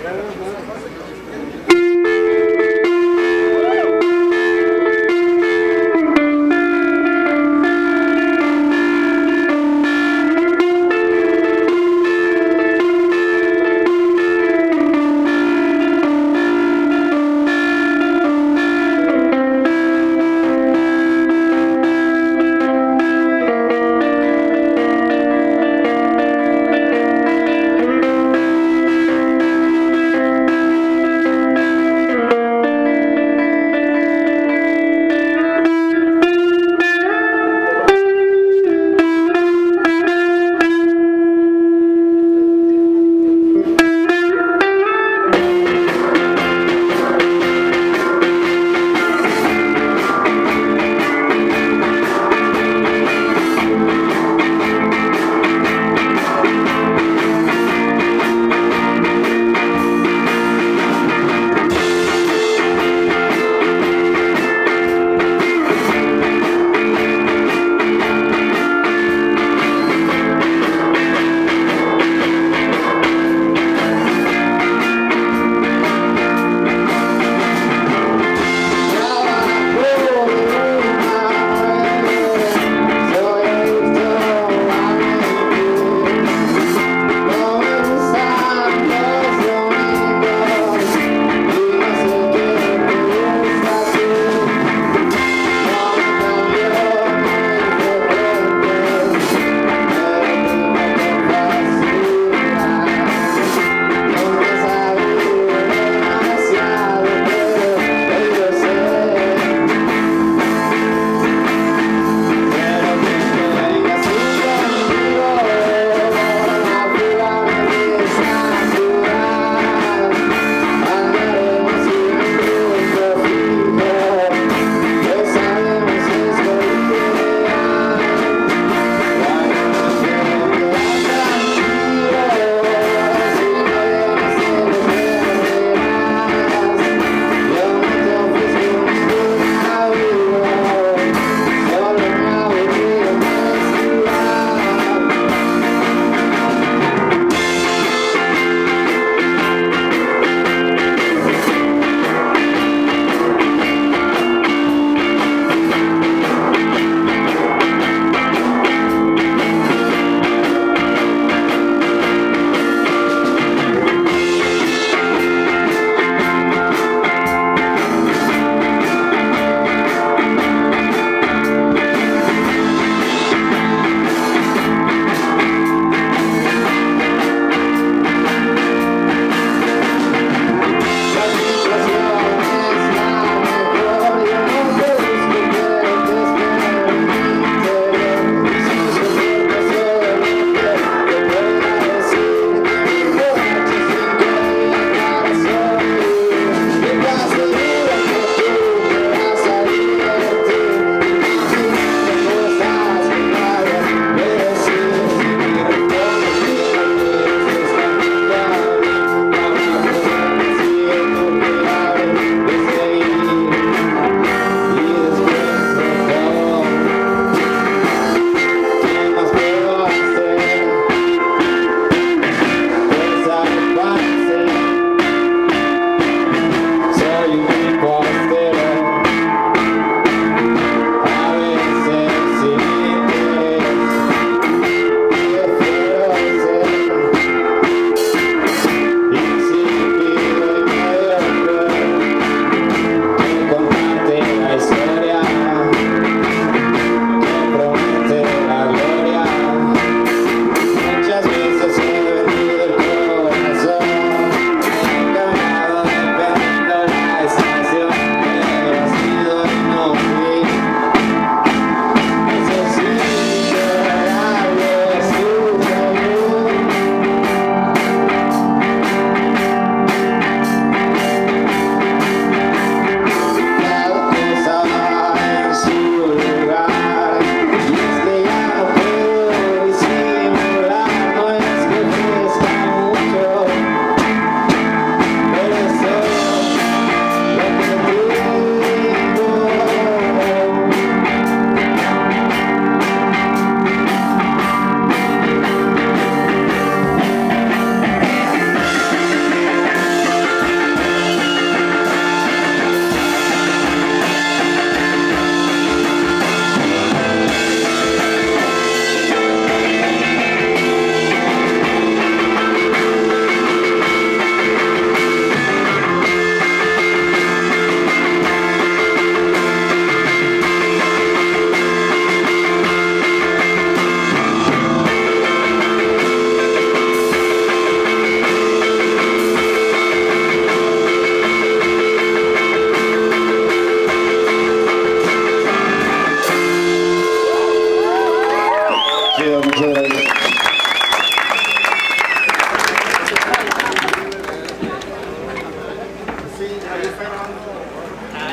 Mira, Yeah,